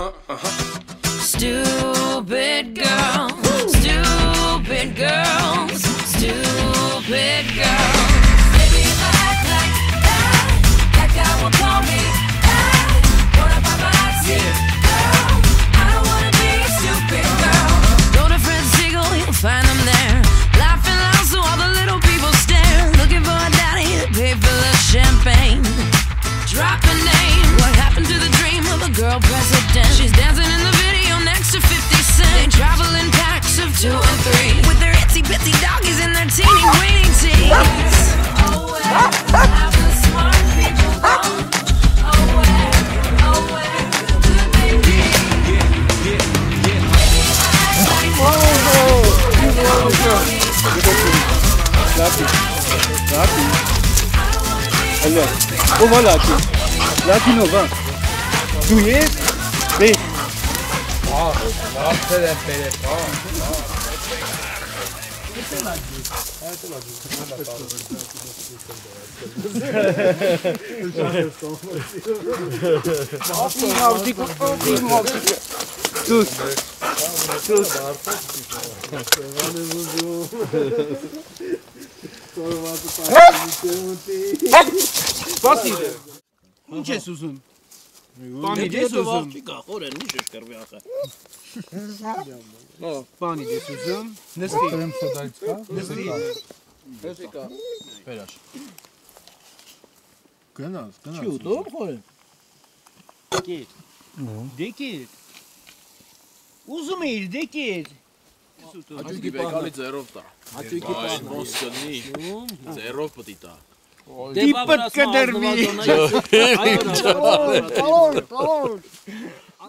Uh-huh, uh-huh. Stupid girl, stupid girls, stupid girls. President? She's dancing in the video next to 50 Cent. They travel in packs of two and three. With their itsy bitsy doggies and their teeny weeny teeth. Oh, where have the smart people gone? Oh, oh, where could they be? Allora, oh voilà tu. Latino va. Tu es? Beh, sus. Sus. Բասի։ Ինչ ես ուզում։ Բանի ես ուզում։ Չկա, խորեն մի շշկրվի ախը։ Բանի ես ուզում։ Նստի։ Krem sodայից կա։ Նստի։ Վերաշ։ Գնաց, գնաց։ Չի ուտում խորեն։ Դեկիր։ Ուզում էիր դեկեր։ Հաճույքի բեկալի ձերով տա։ Այ ոնց կնի։ Ձերով պիտի տա։ Tippet kan der vi. Tålor.